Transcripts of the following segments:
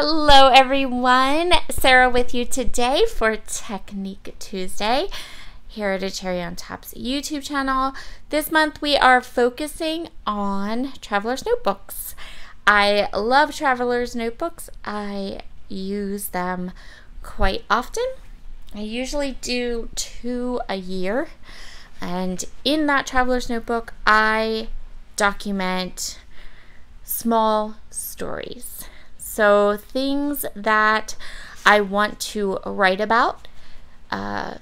Hello, everyone. Sara with you today for Technique Tuesday here at a Cherry on Top's YouTube channel. This month we are focusing on Traveler's Notebooks. I love Traveler's Notebooks. I use them quite often. I usually do two a year. And in that Traveler's Notebook, I document small stories. So, things that I want to write about, uh,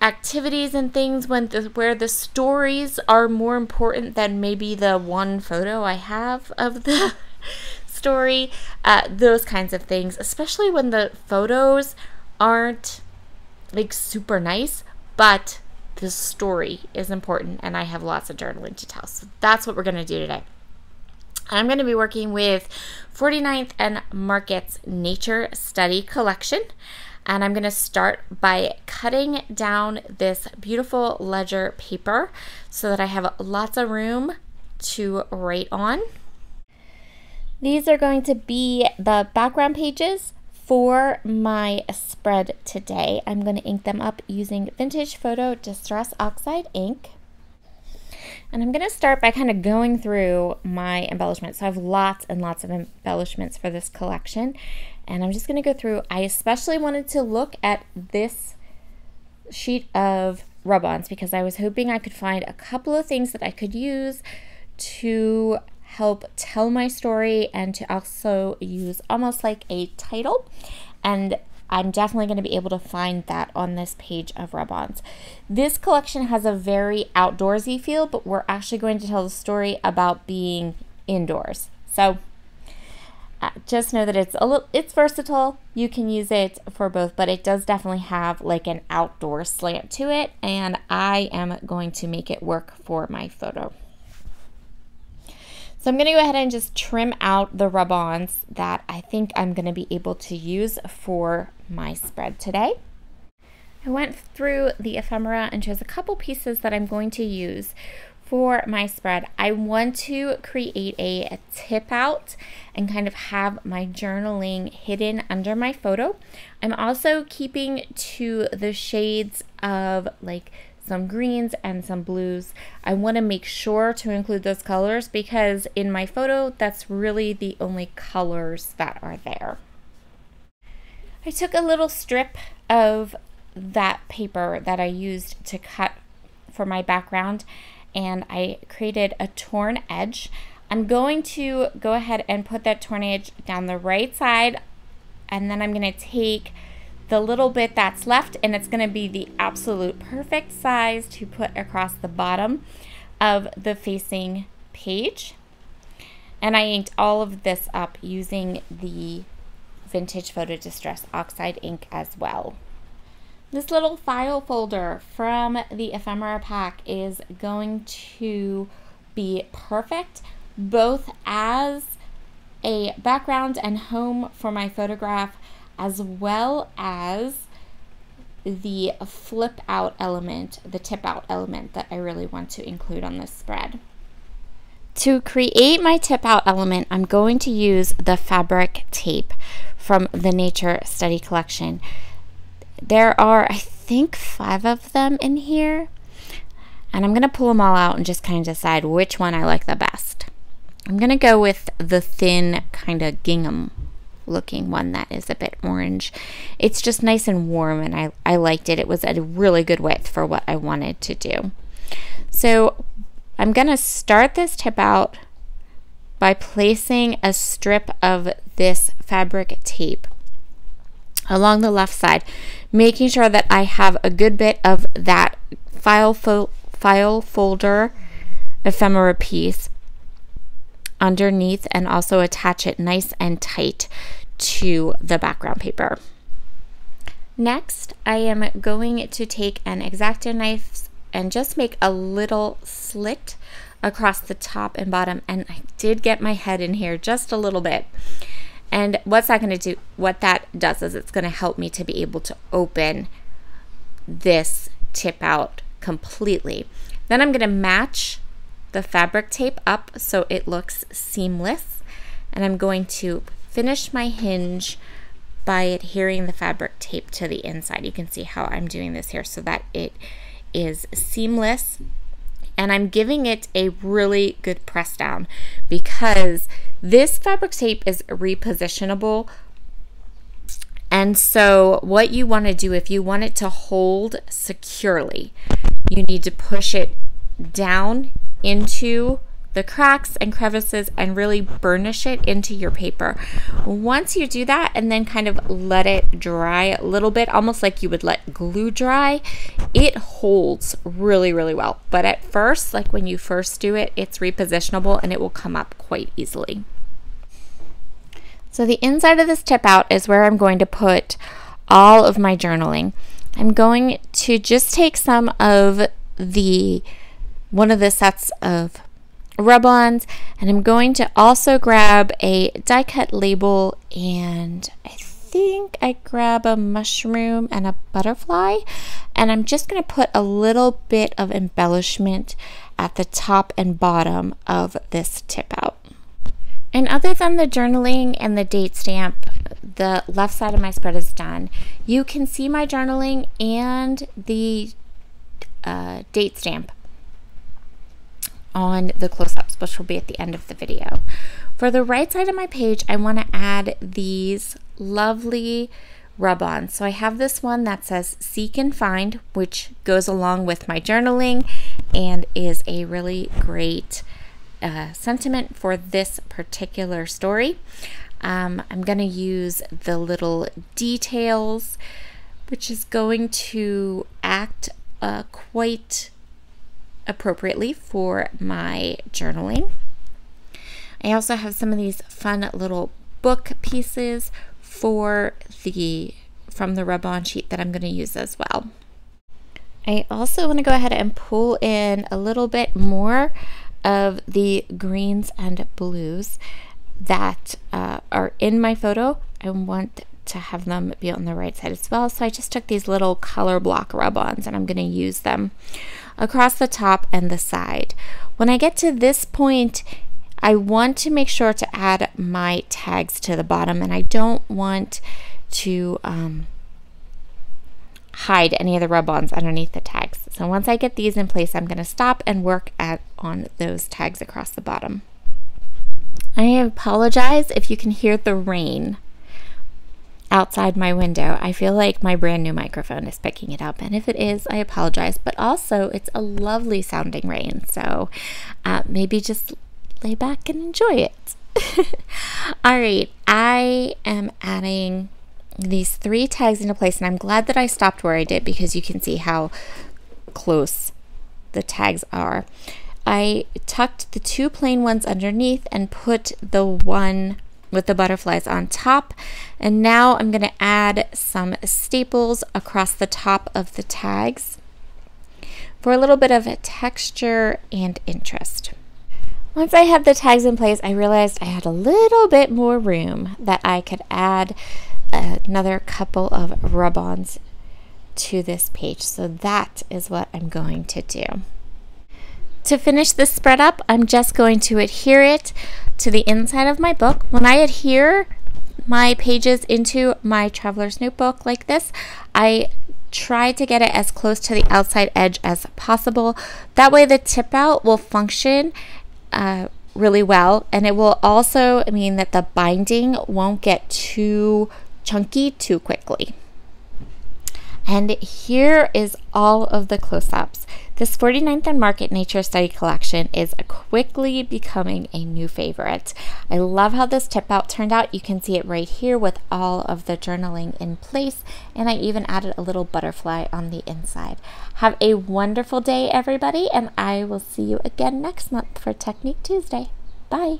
activities and things when the, where the stories are more important than maybe the one photo I have of the story, uh, those kinds of things, especially when the photos aren't like super nice, but the story is important and I have lots of journaling to tell. So that's what we're going to do today. I'm going to be working with 49th and Market's Nature Study Collection. And I'm going to start by cutting down this beautiful ledger paper so that I have lots of room to write on. These are going to be the background pages for my spread today. I'm going to ink them up using Vintage Photo Distress Oxide ink. And I'm going to start by kind of going through my embellishments. So I have lots and lots of embellishments for this collection. And I'm just going to go through. I especially wanted to look at this sheet of rub-ons because I was hoping I could find a couple of things that I could use to help tell my story and to also use almost like a title. And I'm definitely going to be able to find that on this page of rub-ons. This collection has a very outdoorsy feel, but we're actually going to tell the story about being indoors. So uh, just know that it's a little, it's versatile. You can use it for both, but it does definitely have like an outdoor slant to it, and I am going to make it work for my photo. So I'm going to go ahead and just trim out the rub-ons that I think I'm going to be able to use for my spread today. I went through the ephemera and chose a couple pieces that I'm going to use for my spread. I want to create a, a tip out and kind of have my journaling hidden under my photo. I'm also keeping to the shades of like some greens and some blues. I want to make sure to include those colors because in my photo, that's really the only colors that are there. I took a little strip of that paper that I used to cut for my background and I created a torn edge. I'm going to go ahead and put that torn edge down the right side and then I'm going to take the little bit that's left and it's going to be the absolute perfect size to put across the bottom of the facing page. And I inked all of this up using the Vintage Photo Distress Oxide ink as well. This little file folder from the ephemera pack is going to be perfect both as a background and home for my photograph as well as the flip out element, the tip out element that I really want to include on this spread. To create my tip out element, I'm going to use the fabric tape from the Nature Study Collection. There are, I think, five of them in here. And I'm going to pull them all out and just kind of decide which one I like the best. I'm going to go with the thin kind of gingham looking one that is a bit orange. It's just nice and warm and I, I liked it. It was a really good width for what I wanted to do. So I'm going to start this tip out by placing a strip of this fabric tape along the left side, making sure that I have a good bit of that file, fo file folder ephemera piece underneath and also attach it nice and tight to the background paper. Next, I am going to take an X-Acto knife and just make a little slit across the top and bottom. And I did get my head in here just a little bit. And what's that going to do? What that does is it's going to help me to be able to open this tip out completely. Then I'm going to match the fabric tape up so it looks seamless. And I'm going to finish my hinge by adhering the fabric tape to the inside. You can see how I'm doing this here so that it is seamless and I'm giving it a really good press down because this fabric tape is repositionable and so what you want to do if you want it to hold securely you need to push it down into the cracks and crevices and really burnish it into your paper. Once you do that and then kind of let it dry a little bit, almost like you would let glue dry, it holds really, really well. But at first, like when you first do it, it's repositionable and it will come up quite easily. So the inside of this tip out is where I'm going to put all of my journaling. I'm going to just take some of the one of the sets of rub-ons and I'm going to also grab a die cut label and I think I grab a mushroom and a butterfly and I'm just going to put a little bit of embellishment at the top and bottom of this tip out. And other than the journaling and the date stamp, the left side of my spread is done. You can see my journaling and the uh, date stamp on the close-ups, which will be at the end of the video. For the right side of my page, I want to add these lovely rub-ons. So I have this one that says Seek and Find, which goes along with my journaling and is a really great uh, sentiment for this particular story. Um, I'm going to use the little details, which is going to act uh, quite appropriately for my journaling. I also have some of these fun little book pieces for the from the rub-on sheet that I'm going to use as well. I also want to go ahead and pull in a little bit more of the greens and blues that uh, are in my photo. I want to have them be on the right side as well. So I just took these little color block rub-ons and I'm going to use them across the top and the side. When I get to this point, I want to make sure to add my tags to the bottom and I don't want to um, hide any of the rub-ons underneath the tags. So once I get these in place, I'm going to stop and work at on those tags across the bottom. I apologize if you can hear the rain outside my window. I feel like my brand new microphone is picking it up, and if it is, I apologize. But also, it's a lovely sounding rain, so uh, maybe just lay back and enjoy it. All right, I am adding these three tags into place, and I'm glad that I stopped where I did because you can see how close the tags are. I tucked the two plain ones underneath and put the one with the butterflies on top. And now I'm going to add some staples across the top of the tags for a little bit of texture and interest. Once I had the tags in place, I realized I had a little bit more room that I could add another couple of rub-ons to this page. So that is what I'm going to do. To finish this spread up, I'm just going to adhere it to the inside of my book. When I adhere my pages into my traveler's notebook like this, I try to get it as close to the outside edge as possible. That way the tip out will function uh, really well and it will also mean that the binding won't get too chunky too quickly. And here is all of the close-ups. This 49th and Market Nature Study collection is quickly becoming a new favorite. I love how this tip out turned out. You can see it right here with all of the journaling in place, and I even added a little butterfly on the inside. Have a wonderful day, everybody, and I will see you again next month for Technique Tuesday. Bye.